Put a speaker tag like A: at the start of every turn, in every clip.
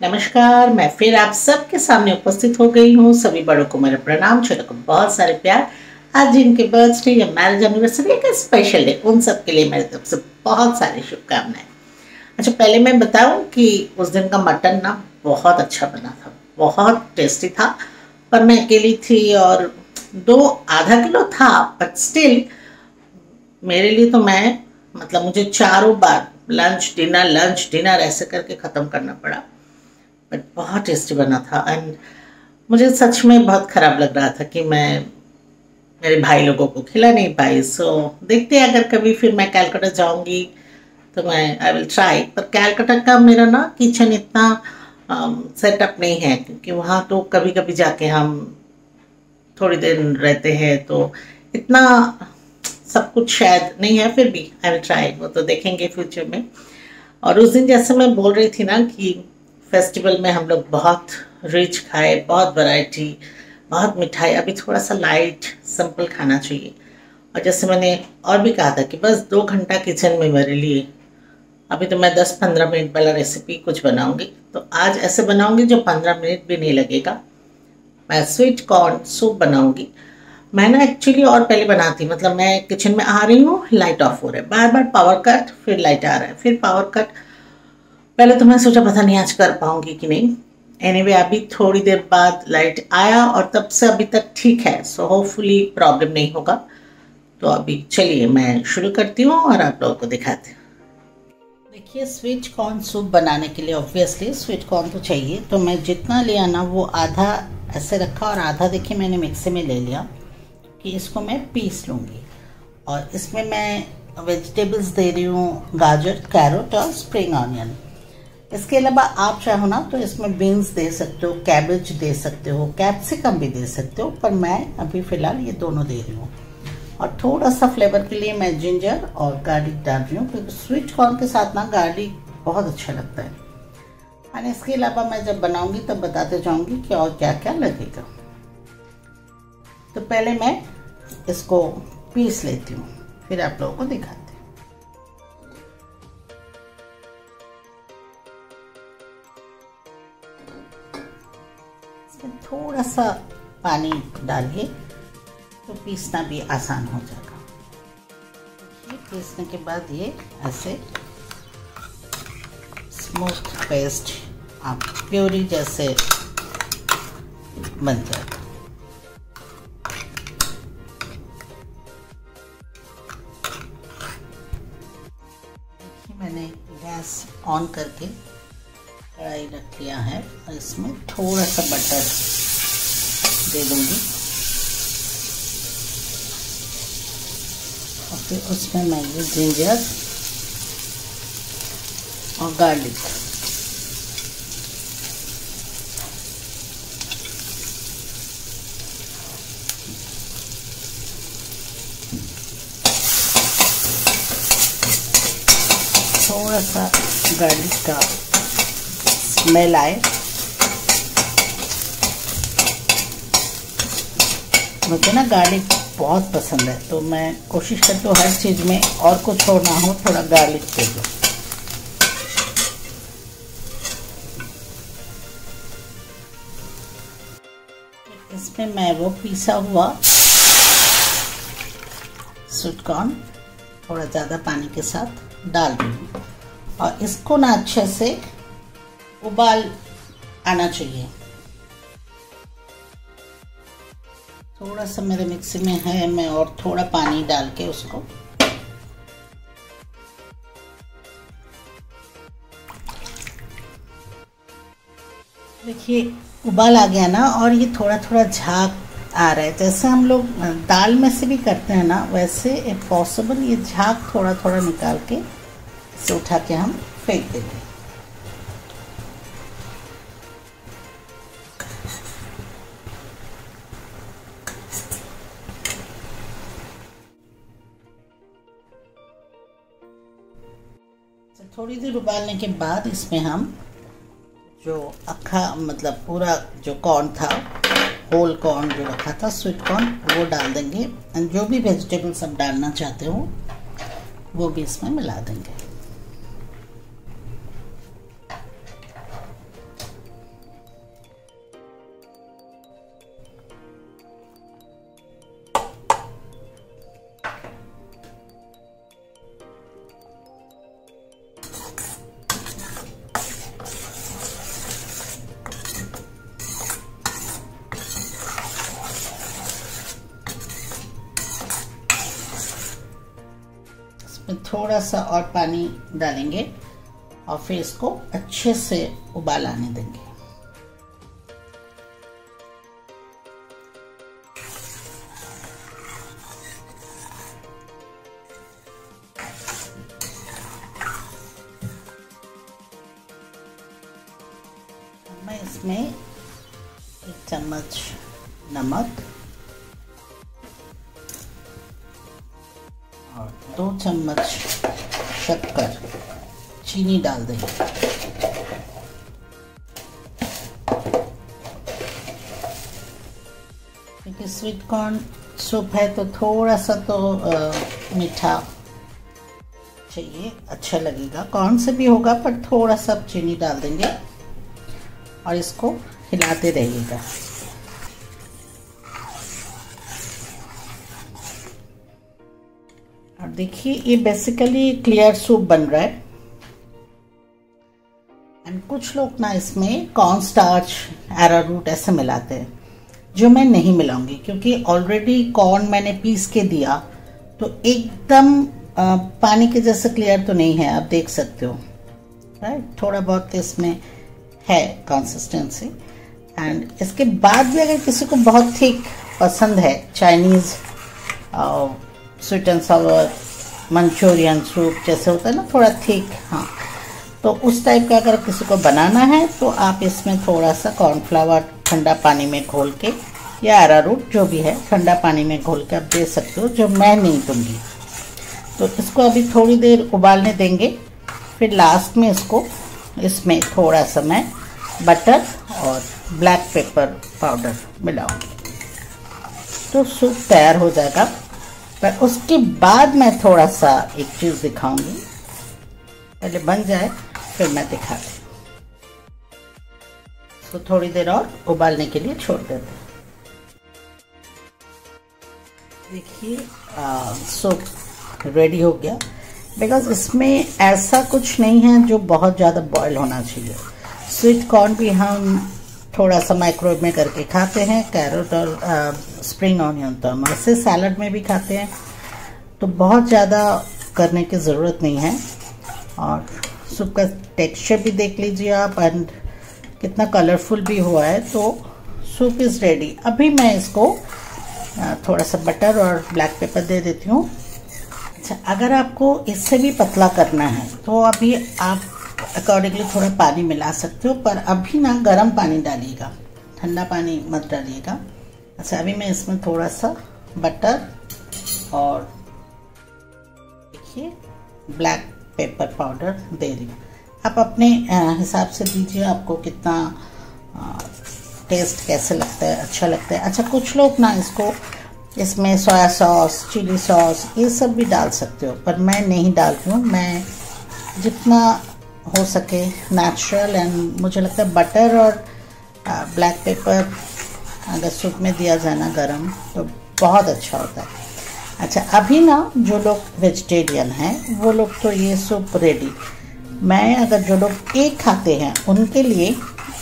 A: नमस्कार, मैं फिर आप सबके सामने उपस्थित हो गई हूँ। सभी बड़ों को मेरा प्रणाम, छोटों को बहुत सारे प्यार। आज जिनके बर्थडे या मैरिज एनिवर्सरी का स्पेशल डे उन सब के लिए मेरी तरफ़ से बहुत सारी शुभकामनाएँ। अच्छा पहले मैं बताऊँ कि उस दिन का मटन ना बहुत अच्छा बना था। बहुत टेस्टी था। पर मैं अकेली थी और दो आधा किलो था बट स्टिल मेरे लिए तो मैं मतलब मुझे चारों बार लंच डिनर लंच डिनर ऐसे करके ख़त्म करना पड़ा। बट बहुत टेस्टी बना था। एंड मुझे सच में बहुत ख़राब लग रहा था कि मैं मेरे भाई लोगों को खिला नहीं पाई। सो so, देखते हैं अगर कभी फिर मैं कैलकाटा जाऊँगी तो मैं आई विल ट्राई पर कैलकाटा का मेरा ना किचन इतना सेटअप um, नहीं है क्योंकि वहाँ तो कभी कभी जाके हम थोड़ी देर रहते हैं तो इतना सब कुछ शायद नहीं है फिर भी आई विल ट्राई वो तो देखेंगे फ्यूचर में। और उस दिन जैसे मैं बोल रही थी ना कि फेस्टिवल में हम लोग बहुत रिच खाए, बहुत वैरायटी बहुत मिठाई। अभी थोड़ा सा लाइट सिंपल खाना चाहिए। और जैसे मैंने और भी कहा था कि बस दो घंटा किचन में मेरे लिए। अभी तो मैं दस पंद्रह मिनट वाला रेसिपी कुछ बनाऊँगी। तो आज ऐसे बनाऊँगी जो पंद्रह मिनट भी नहीं लगेगा। मैं स्वीट कॉर्न सूप बनाऊँगी। मैं ना एक्चुअली और पहले बनाती मतलब मैं किचन में आ रही हूँ लाइट ऑफ़ हो रहा है। बार बार पावर कट फिर लाइट आ रहा है। फिर पावर कट पहले तो मैं सोचा पता नहीं आज कर पाऊँगी कि नहीं। एनी anyway, अभी थोड़ी देर बाद लाइट आया और तब से अभी तक ठीक है। सो होपफुली प्रॉब्लम नहीं होगा। तो अभी चलिए मैं शुरू करती हूँ और आप लोगों को दिखाती हूँ। देखिए स्वीट कॉर्न सूप बनाने के लिए ऑब्वियसली स्वीट कॉर्न तो चाहिए। तो मैं जितना लिया ना वो आधा ऐसे रखा और आधा देखिए मैंने मिक्सी में ले लिया कि इसको मैं पीस लूँगी। और इसमें मैं वेजिटेबल्स दे रही हूँ गाजर कैरोट और स्प्रिंग ऑनियन इसके अलावा आप चाहो ना तो इसमें बीन्स दे सकते हो कैबेज दे सकते हो कैप्सिकम भी दे सकते हो, पर मैं अभी फ़िलहाल ये दोनों दे रही हूँ। और थोड़ा सा फ्लेवर के लिए मैं जिंजर और गार्लिक डाल रही हूँ, क्योंकि स्वीट कॉर्न के साथ ना गार्लिक बहुत अच्छा लगता है। और इसके अलावा मैं जब बनाऊँगी, तब बताते जाऊँगी कि और क्या क्या लगेगा। तो पहले मैं इसको पीस लेती हूँ, फिर आप लोगों को दिखाती इसमें थोड़ा सा पानी डालिए तो पीसना भी आसान हो जाएगा। पीसने के बाद ये ऐसे स्मूथ पेस्ट आप प्योरी जैसे बन जाएगा। मैंने गैस ऑन करके कढ़ाई रख लिया है और इसमें थोड़ा सा बटर दे दूँगी। और फिर उसमें मैं ये जिंजर और गार्लिक। थोड़ा सा गार्लिक का स्मेल आए मुझे ना गार्लिक बहुत पसंद है तो मैं कोशिश करती हूँ हर चीज़ में और कुछ हो ना हो, थोड़ा गार्लिक दे दो। इसमें मैं वो पीसा हुआ स्वीट थोड़ा ज़्यादा पानी के साथ डाल हूँ और इसको ना अच्छे से उबाल आना चाहिए। थोड़ा सा मेरे मिक्सी में है, मैं और थोड़ा पानी डाल के उसको देखिए उबाल आ गया ना, और ये थोड़ा थोड़ा झाग आ रहा है। जैसे हम लोग दाल में से भी करते हैं ना, वैसे पॉसिबल ये झाग थोड़ा थोड़ा निकाल के इसे उठा के हम फेंक देंगे थोड़ी देर उबालने के बाद इसमें हम जो अखा मतलब पूरा जो कॉर्न था होल कॉर्न जो रखा था स्वीट कॉर्न वो डाल देंगे। एंड जो भी वेजिटेबल्स आप डालना चाहते हो, वो भी इसमें मिला देंगे। थोड़ा सा और पानी डालेंगे और फिर इसको अच्छे से उबाल आने देंगे। मैं इसमें एक चम्मच नमक चम्मच शक्कर चीनी डाल देंगे क्योंकि स्वीट कॉर्न सूप है तो थोड़ा सा तो आ, मीठा चाहिए अच्छा लगेगा। कॉर्न से भी होगा पर थोड़ा सा चीनी डाल देंगे और इसको हिलाते रहिएगा। देखिए, ये बेसिकली क्लियर सूप बन रहा है। एंड कुछ लोग ना इसमें कॉर्न स्टार्च एरा रूट ऐसे मिलाते हैं, जो मैं नहीं मिलाऊँगी, क्योंकि ऑलरेडी कॉर्न मैंने पीस के दिया तो एकदम पानी के जैसे क्लियर तो नहीं है, आप देख सकते हो। राइट थोड़ा बहुत इसमें है कंसिस्टेंसी एंड इसके बाद भी अगर किसी को बहुत थिक पसंद है Chinese sweet and sour Manchurian soup जैसे होता है ना, थोड़ा थिक हाँ। तो उस टाइप का अगर किसी को बनाना है तो आप इसमें थोड़ा सा कॉर्नफ्लावर ठंडा पानी में घोल के, या आरा रूट जो भी है, ठंडा पानी में घोल के आप दे सकते हो, जो मैं नहीं दूँगी। तो इसको अभी थोड़ी देर उबालने देंगे, फिर लास्ट में इसको, इसमें थोड़ा सा मैं बटर और ब्लैक पेपर पाउडर मिलाऊँगी। तो सूप तैयार हो जाएगा। पर उसके बाद मैं थोड़ा सा एक चीज़ दिखाऊँगी। पहले बन जाए, फिर मैं दिखा दिखाती तो थोड़ी देर और उबालने के लिए छोड़ देते देखिए सूप रेडी हो गया। बिकॉज़ इसमें ऐसा कुछ नहीं है जो बहुत ज़्यादा बॉयल होना चाहिए। स्वीट कॉर्न भी हम थोड़ा सा माइक्रोवेव में करके खाते हैं कैरेट और स्प्रिंग ऑनियन तो हम ऐसे सैलड में भी खाते हैं। तो बहुत ज़्यादा करने की ज़रूरत नहीं है। और सूप का टेक्सचर भी देख लीजिए आप एंड कितना कलरफुल भी हुआ है तो सूप इज़ रेडी अभी मैं इसको थोड़ा सा बटर और ब्लैक पेपर दे देती हूँ। अच्छा अगर आपको इससे भी पतला करना है तो अभी आप अकॉर्डिंगली थोड़ा पानी मिला सकते हो, पर अभी ना गर्म पानी डालिएगा। ठंडा पानी मत डालिएगा। अच्छा अभी मैं इसमें थोड़ा सा बटर और देखिए ब्लैक पेपर पाउडर दे रही हूँ। आप अपने हिसाब से दीजिए आपको कितना टेस्ट कैसे लगता है अच्छा लगता है। अच्छा कुछ लोग ना इसको, इसमें सोया सॉस चिली सॉस ये सब भी डाल सकते हो, पर मैं नहीं डालती हूँ। मैं जितना हो सके नेचुरल एंड मुझे लगता है बटर और ब्लैक पेपर अगर सूप में दिया जाए ना गर्म तो बहुत अच्छा होता है। अच्छा अभी ना जो लोग वेजिटेरियन हैं, वो लोग तो ये सूप रेडी मैं अगर जो लोग एक खाते हैं, उनके लिए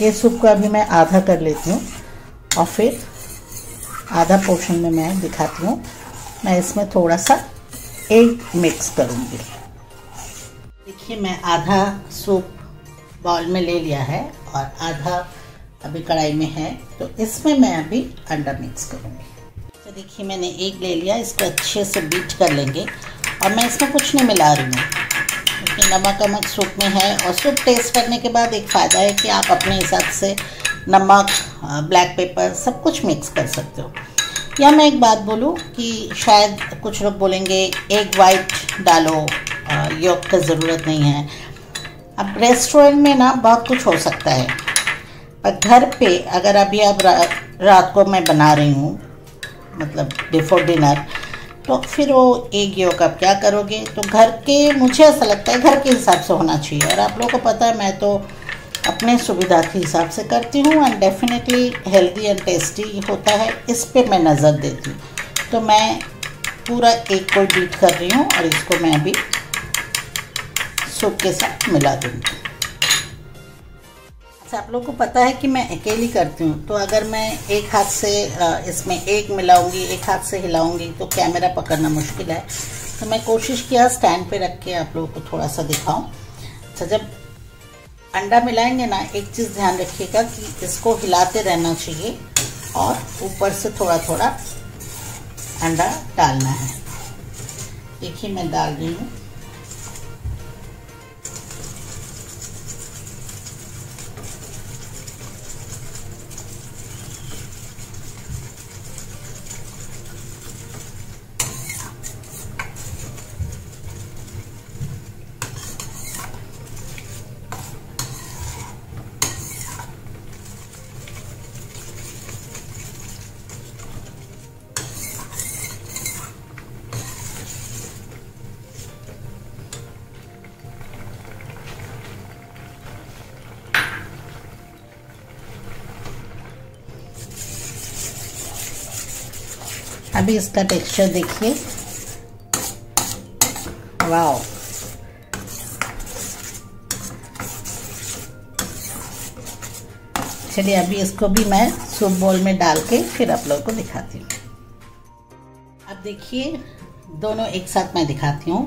A: ये सूप को अभी मैं आधा कर लेती हूँ और फिर आधा पोर्शन में मैं दिखाती हूँ। मैं इसमें थोड़ा सा एग मिक्स करूँगी। देखिए, मैं आधा सूप बाउल में ले लिया है और आधा अभी कढ़ाई में है। तो इसमें मैं अभी अंडा मिक्स करूँगी। तो देखिए, मैंने एक ले लिया, इसको अच्छे से बीट कर लेंगे। और मैं इसमें कुछ नहीं मिला रही हूँ। क्योंकि नमक वमक सूप में है और सूप टेस्ट करने के बाद एक फ़ायदा है कि आप अपने हिसाब से नमक ब्लैक पेपर सब कुछ मिक्स कर सकते हो। या मैं एक बात बोलूँ कि शायद कुछ लोग बोलेंगे, एग वाइट डालो योग का ज़रूरत नहीं है। अब रेस्टोरेंट में ना बहुत कुछ हो सकता है। पर घर पे अगर अभी आप रा, रात को मैं बना रही हूँ मतलब बिफोर डिनर तो फिर वो एक योग आप क्या करोगे? तो घर के मुझे ऐसा लगता है घर के हिसाब से होना चाहिए। और आप लोगों को पता है मैं तो अपने सुविधा के हिसाब से करती हूँ and definitely healthy and tasty होता है। इस पर मैं नज़र देती हूँ। तो मैं पूरा एक को बीट कर रही हूँ और इसको मैं अभी सूप के साथ मिला दूँगी। अच्छा आप लोगों को पता है कि मैं अकेली करती हूँ तो अगर मैं एक हाथ से इसमें एक मिलाऊँगी, एक हाथ से हिलाऊँगी तो कैमरा पकड़ना मुश्किल है। तो मैं कोशिश किया, स्टैंड पे रख के आप लोगों को थोड़ा सा दिखाऊँ। अच्छा जब अंडा मिलाएँगे ना, एक चीज़ ध्यान रखिएगा कि इसको हिलाते रहना चाहिए और ऊपर से थोड़ा थोड़ा अंडा डालना है। देखिए, मैं डाल रही हूँ। अभी इसका टेक्सचर देखिए। वाओ। चलिए, अभी इसको भी मैं सूप बोल में डाल के फिर आप लोगों को दिखाती हूँ। अब देखिए, दोनों एक साथ मैं दिखाती हूँ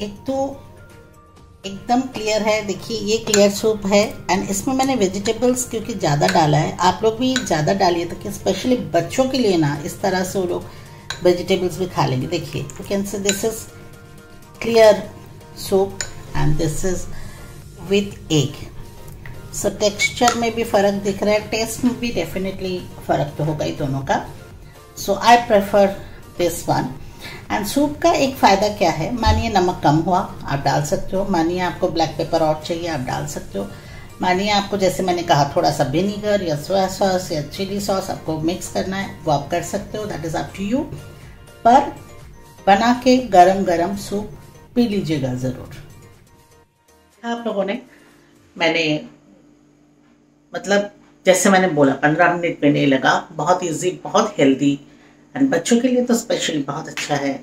A: एक तो एकदम क्लियर है। देखिए, ये क्लियर सूप है एंड इसमें मैंने वेजिटेबल्स क्योंकि ज़्यादा डाला है। आप लोग भी ज़्यादा डालिए ताकि स्पेशली बच्चों के लिए ना इस तरह से वो लोग वेजिटेबल्स भी खा लेंगे। देखिए you can say this is clear soup and this is with egg so texture में भी फ़र्क दिख रहा है। टेस्ट में भी डेफिनेटली फ़र्क तो होगा ही दोनों का। So I prefer this one and soup का एक फ़ायदा क्या है? मानिए नमक कम हुआ, आप डाल सकते हो। मानिए आपको ब्लैक पेपर और चाहिए, आप डाल सकते हो। मानिए आपको जैसे मैंने कहा थोड़ा सा विनीगर या सोया सॉस या चिली सॉस आपको मिक्स करना है, वो आप कर सकते हो। That is up to you पर बना के गरम गरम सूप पी लीजिएगा ज़रूर। आप लोगों ने मैंने मतलब जैसे मैंने बोला, पंद्रह मिनट में नहीं लगा। बहुत इजी बहुत हेल्दी एंड बच्चों के लिए तो स्पेशली बहुत अच्छा है।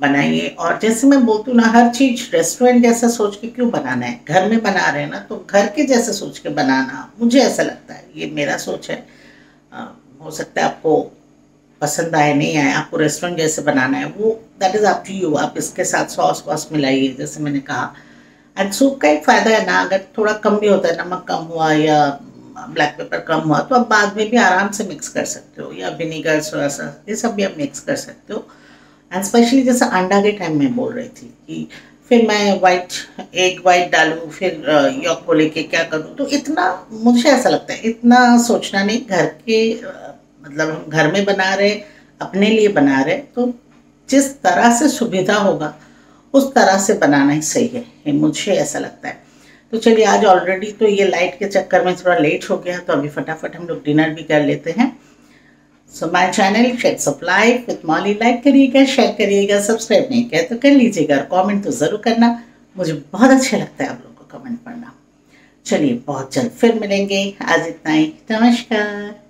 A: बनाइए। और जैसे मैं बोलती हूँ ना हर चीज़ रेस्टोरेंट जैसा सोच के क्यों बनाना है? घर में बना रहे हैं ना तो घर के जैसे सोच के बनाना मुझे ऐसा लगता है। ये मेरा सोच है। आ, हो सकता है आपको पसंद आए नहीं आए आपको रेस्टोरेंट जैसे बनाना है वो that is up to you आप इसके साथ सॉस वॉस मिलाइए जैसे मैंने कहा। एंड सूप का एक फ़ायदा है ना अगर थोड़ा कम भी होता है नमक कम हुआ या ब्लैक पेपर कम हुआ तो आप बाद में भी आराम से मिक्स कर सकते हो, या विनीगर सोया सा ये सब भी आप मिक्स कर सकते हो। एंड स्पेशली जैसे अंडा के टाइम में बोल रही थी कि फिर मैं वाइट एग वाइट डालूँ, फिर यॉक को लेके क्या करूँ? तो इतना, मुझे ऐसा लगता है, इतना सोचना नहीं, घर के मतलब हम घर में बना रहे, अपने लिए बना रहे तो जिस तरह से सुविधा होगा, उस तरह से बनाना ही सही है मुझे ऐसा लगता है। तो चलिए, आज ऑलरेडी तो ये लाइट के चक्कर में थोड़ा लेट हो गया तो अभी फटाफट हम लोग डिनर भी कर लेते हैं। So my channel shades life with Molly like करिएगा शेयर करिएगा सब्सक्राइब नहीं किया तो कर लीजिएगा और कमेंट तो ज़रूर करना। मुझे बहुत अच्छा लगता है आप लोग को कमेंट पढ़ना। चलिए, बहुत जल्द फिर मिलेंगे। आज इतना ही। नमस्कार।